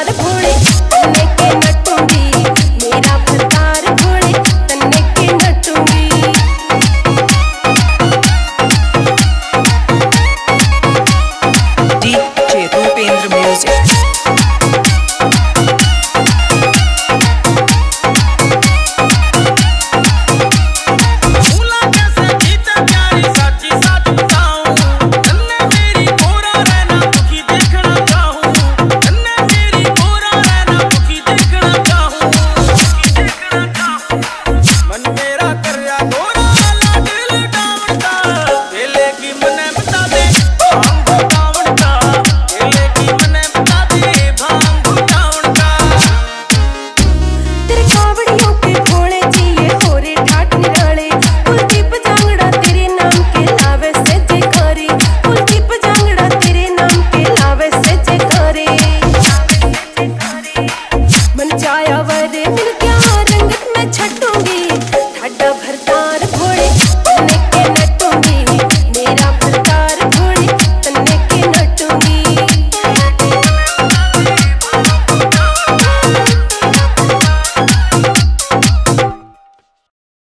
আর ভোর